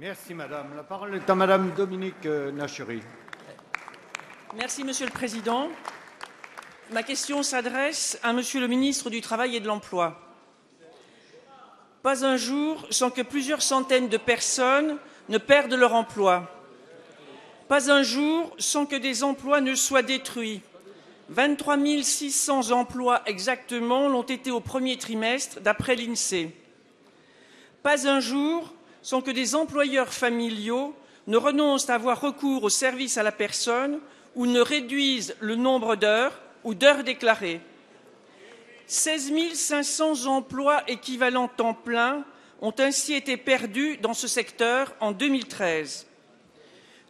Merci madame. La parole est à madame Dominique euh, Nachery. Merci Monsieur le Président. Ma question s'adresse à Monsieur le ministre du Travail et de l'Emploi. Pas un jour sans que plusieurs centaines de personnes ne perdent leur emploi. Pas un jour sans que des emplois ne soient détruits. 23 600 emplois exactement l'ont été au premier trimestre, d'après l'INSEE. Pas un jour sans que des employeurs familiaux ne renoncent à avoir recours au service à la personne ou ne réduisent le nombre d'heures ou d'heures déclarées. 16 500 emplois équivalents temps plein ont ainsi été perdus dans ce secteur en 2013.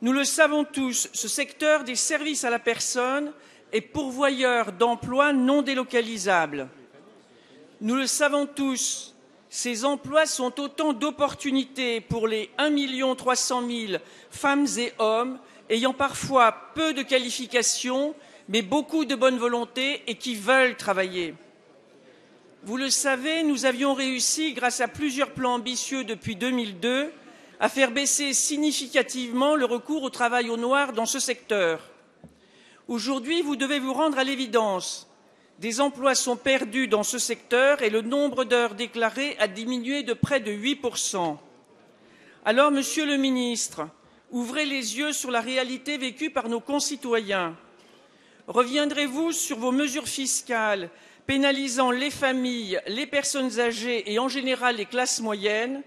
Nous le savons tous, ce secteur des services à la personne est pourvoyeur d'emplois non délocalisables. Nous le savons tous, ces emplois sont autant d'opportunités pour les 1 300 000 femmes et hommes ayant parfois peu de qualifications, mais beaucoup de bonne volonté et qui veulent travailler. Vous le savez, nous avions réussi, grâce à plusieurs plans ambitieux depuis 2002, à faire baisser significativement le recours au travail au noir dans ce secteur. Aujourd'hui, vous devez vous rendre à l'évidence. Des emplois sont perdus dans ce secteur et le nombre d'heures déclarées a diminué de près de 8%. Alors, Monsieur le ministre, ouvrez les yeux sur la réalité vécue par nos concitoyens. Reviendrez-vous sur vos mesures fiscales pénalisant les familles, les personnes âgées et en général les classes moyennes?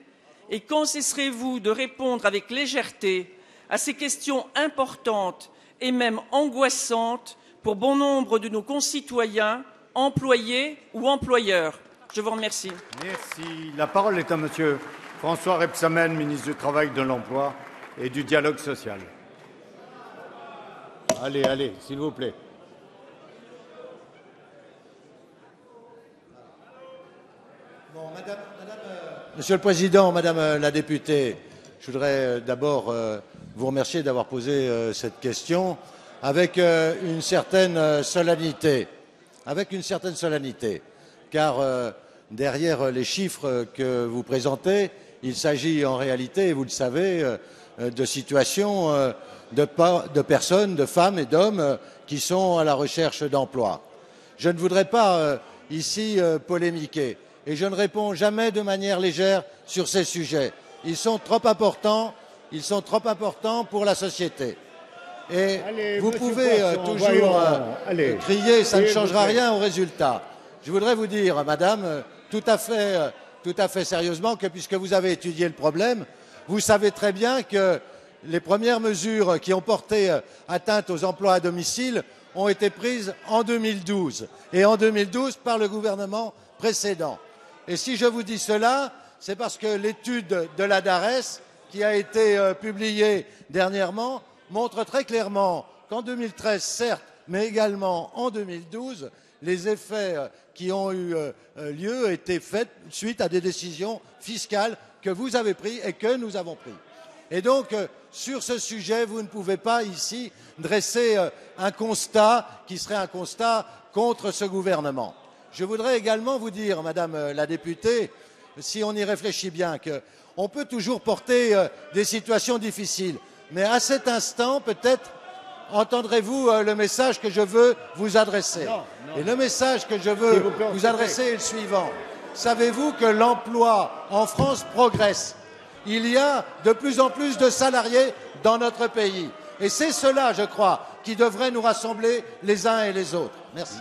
Et quand cesserez-vous de répondre avec légèreté à ces questions importantes et même angoissantes pour bon nombre de nos concitoyens, employés ou employeurs Je vous remercie. Merci. La parole est à monsieur François Rebsamen, ministre du Travail, de l'Emploi et du Dialogue social. Allez, allez, s'il vous plaît. Monsieur le Président, Madame la députée, je voudrais d'abord vous remercier d'avoir posé cette question avec une certaine solennité, avec une certaine solennité, car derrière les chiffres que vous présentez, il s'agit en réalité, et vous le savez, de situations de, de personnes, de femmes et d'hommes qui sont à la recherche d'emploi. Je ne voudrais pas ici polémiquer et je ne réponds jamais de manière légère sur ces sujets. Ils sont trop importants, ils sont trop importants pour la société. Et Allez, vous pouvez Poisson, toujours voyons. euh, crier, ça ne changera rien au résultat. Je voudrais vous dire, madame, euh, tout à fait, euh, tout à fait sérieusement, que puisque vous avez étudié le problème, vous savez très bien que les premières mesures qui ont porté euh, atteinte aux emplois à domicile ont été prises en 2012 et en 2012 par le gouvernement précédent. Et si je vous dis cela, c'est parce que l'étude de la DARES, qui a été euh, publiée dernièrement, montre très clairement qu'en 2013, certes, mais également en 2012, les effets qui ont eu euh, euh, lieu étaient faits suite à des décisions fiscales que vous avez prises et que nous avons prises. Et donc, euh, sur ce sujet, vous ne pouvez pas ici dresser un constat qui serait un constat contre ce gouvernement. Je voudrais également vous dire, Madame la députée, si on y réfléchit bien, qu'on peut toujours porter des situations difficiles, mais à cet instant, peut-être entendrez-vous euh, le message que je veux vous adresser. Non, non. Et le message que je veux vous adresser est le suivant. Savez-vous que l'emploi en France progresse? Il y a de plus en plus de salariés dans notre pays. Et c'est cela, je crois, qui devrait nous rassembler les uns et les autres. Merci.